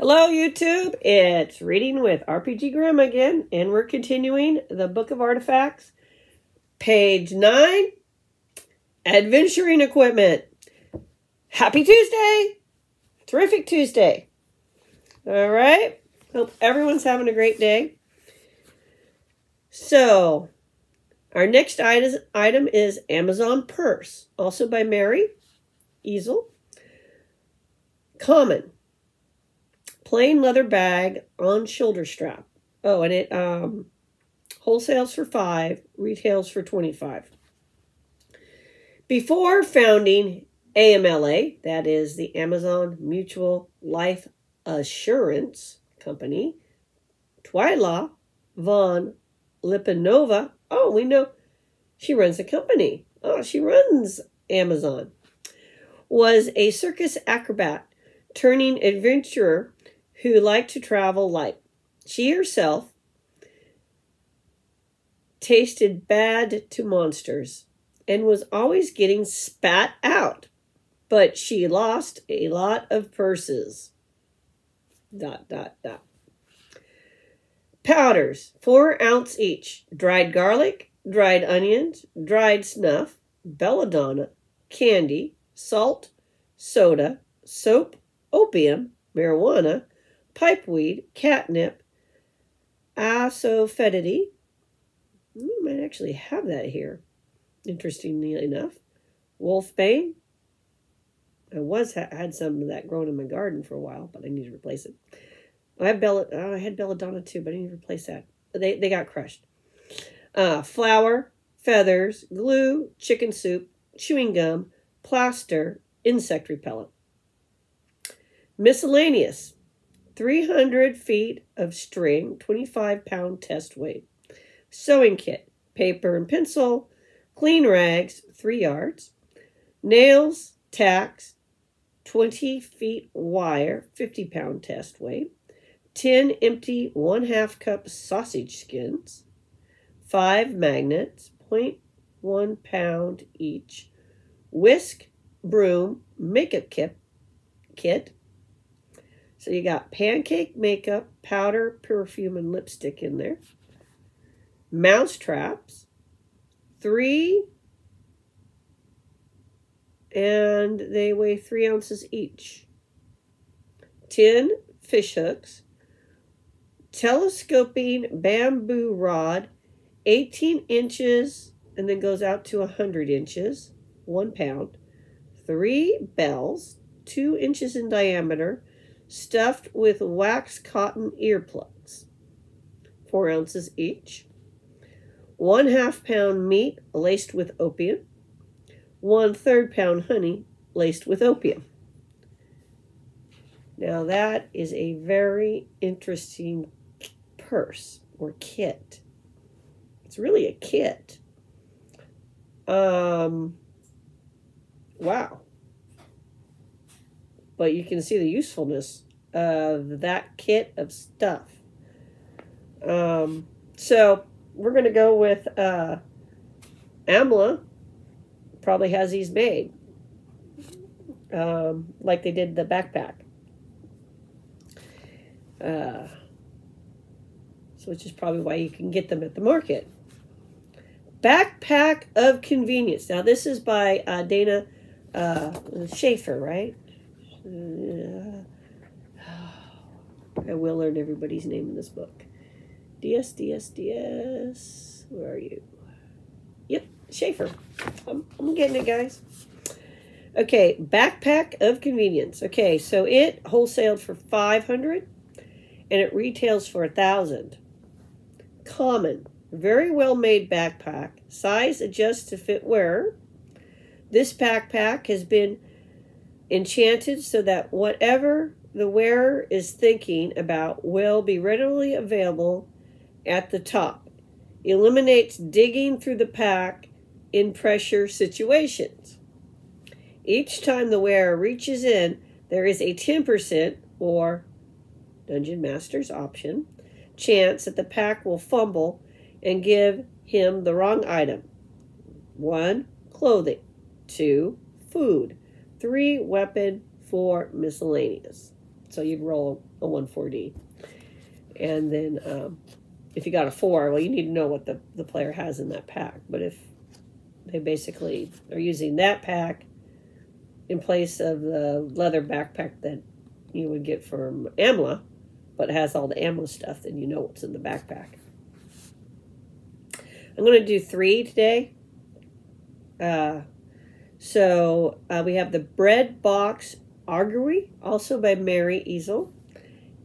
Hello, YouTube. It's Reading with RPG Grandma again, and we're continuing the Book of Artifacts, page 9 Adventuring Equipment. Happy Tuesday! Terrific Tuesday. All right. Hope everyone's having a great day. So, our next item is Amazon Purse, also by Mary Easel. Common plain leather bag on shoulder strap. Oh, and it um, wholesales for five, retails for 25. Before founding AMLA, that is the Amazon Mutual Life Assurance Company, Twyla von Lipanova, oh, we know she runs a company. Oh, she runs Amazon. Was a circus acrobat turning adventurer who liked to travel light. She herself tasted bad to monsters and was always getting spat out, but she lost a lot of purses. Dot, dot, dot. Powders, four ounce each. Dried garlic, dried onions, dried snuff, belladonna, candy, salt, soda, soap, opium, marijuana, pipeweed, catnip, asafoetida. We might actually have that here, interestingly enough. Wolfbane. I was had some of that growing in my garden for a while, but I need to replace it. I have Bella. Oh, I had belladonna too, but I need to replace that. They they got crushed. Uh, flour, feathers, glue, chicken soup, chewing gum, plaster, insect repellent. Miscellaneous 300 feet of string, 25 pound test weight. Sewing kit, paper and pencil, clean rags, 3 yards. Nails, tacks, 20 feet wire, 50 pound test weight. 10 empty 1 half cup sausage skins. 5 magnets, 0.1 pound each. Whisk, broom, makeup kit, kit so you got pancake makeup, powder, perfume, and lipstick in there. Mouse traps. Three. And they weigh three ounces each. 10 fish hooks. Telescoping bamboo rod, 18 inches, and then goes out to 100 inches, one pound. Three bells, two inches in diameter, stuffed with wax cotton earplugs, four ounces each, one half pound meat laced with opium, one third pound honey laced with opium. Now that is a very interesting purse or kit. It's really a kit. Um, wow but you can see the usefulness of that kit of stuff. Um, so we're going to go with uh, Amla. Probably has these made, um, like they did the backpack. Uh, so which is probably why you can get them at the market. Backpack of Convenience. Now this is by uh, Dana uh, Schaefer, right? I will learn everybody's name in this book. DS, DS, DS. Where are you? Yep, Schaefer. I'm, I'm getting it, guys. Okay, backpack of convenience. Okay, so it wholesaled for 500 and it retails for a 1000 Common, very well made backpack. Size adjusts to fit wearer. This backpack has been enchanted so that whatever the wearer is thinking about will be readily available at the top. Eliminates digging through the pack in pressure situations. Each time the wearer reaches in, there is a 10% or Dungeon Master's option chance that the pack will fumble and give him the wrong item. 1. Clothing. 2. Food. Three weapon, four miscellaneous. So you'd roll a 1-4D. And then um, if you got a 4, well, you need to know what the, the player has in that pack. But if they basically are using that pack in place of the leather backpack that you would get from AMLA, but has all the ammo stuff, then you know what's in the backpack. I'm going to do three today. Uh, so uh, we have the Bread Box Augury, also by Mary Easel.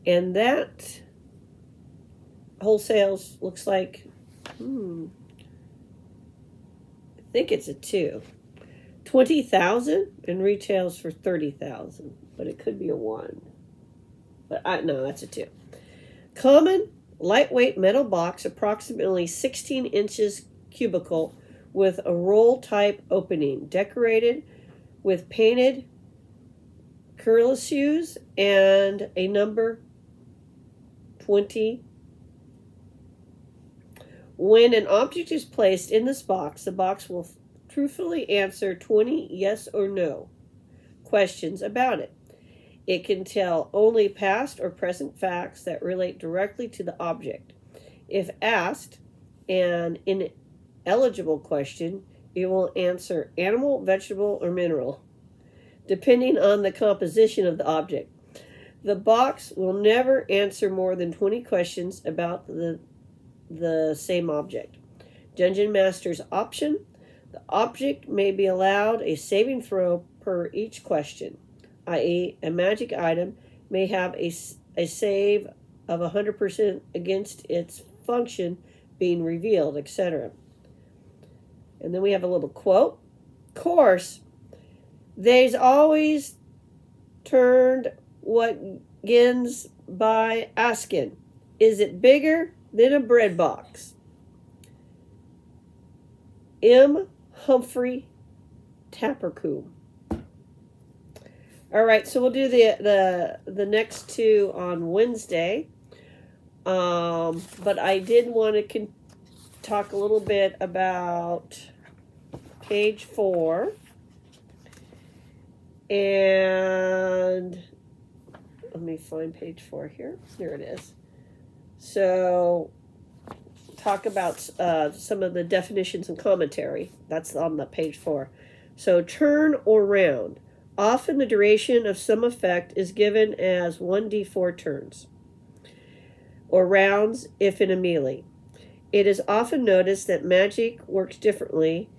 And that wholesales looks like, hmm, I think it's a two. 20,000 and retails for 30,000, but it could be a one. But I no, that's a two. Common lightweight metal box, approximately 16 inches cubical, with a roll type opening, decorated with painted curlicues and a number 20. When an object is placed in this box, the box will truthfully answer 20 yes or no questions about it. It can tell only past or present facts that relate directly to the object. If asked an ineligible question, it will answer animal, vegetable, or mineral, depending on the composition of the object. The box will never answer more than 20 questions about the, the same object. Dungeon Master's option the object may be allowed a saving throw per each question i.e., a magic item, may have a, a save of 100% against its function being revealed, etc. And then we have a little quote. Course, they's always turned what begins by asking, is it bigger than a bread box? M. Humphrey Tappercombe. All right, so we'll do the the the next two on Wednesday. Um, but I did want to talk a little bit about page four. And let me find page four here. Here it is. So, talk about uh, some of the definitions and commentary. That's on the page four. So, turn or round. Often the duration of some effect is given as 1d4 turns, or rounds if in a melee. It is often noticed that magic works differently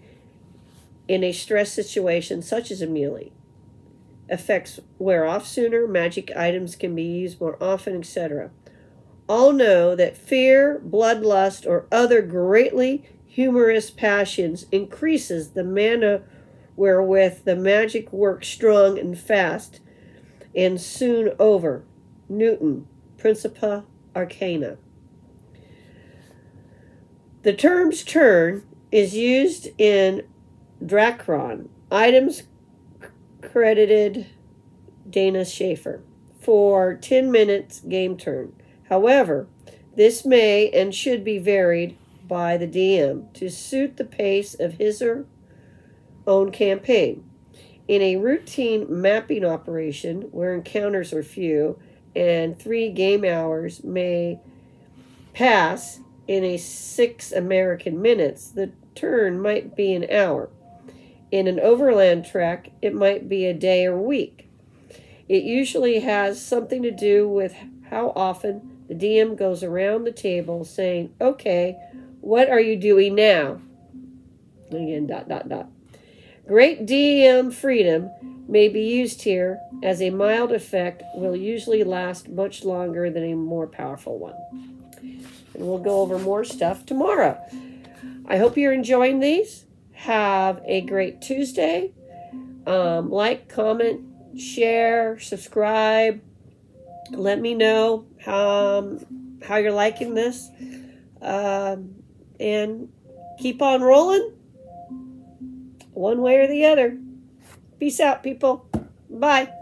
in a stress situation such as a melee. Effects wear off sooner, magic items can be used more often, etc. All know that fear, bloodlust, or other greatly humorous passions increases the mana wherewith the magic works strong and fast, and soon over. Newton, Principia Arcana. The term's turn is used in Drakron. Items credited Dana Schaefer for 10 minutes game turn. However, this may and should be varied by the DM to suit the pace of his or own campaign. In a routine mapping operation where encounters are few and three game hours may pass in a six American minutes, the turn might be an hour. In an overland trek, it might be a day or week. It usually has something to do with how often the DM goes around the table saying, Okay, what are you doing now? Again, dot, dot, dot. Great DM freedom may be used here as a mild effect will usually last much longer than a more powerful one. And we'll go over more stuff tomorrow. I hope you're enjoying these. Have a great Tuesday. Um, like, comment, share, subscribe. Let me know um, how you're liking this. Um, and keep on rolling one way or the other. Peace out, people. Bye.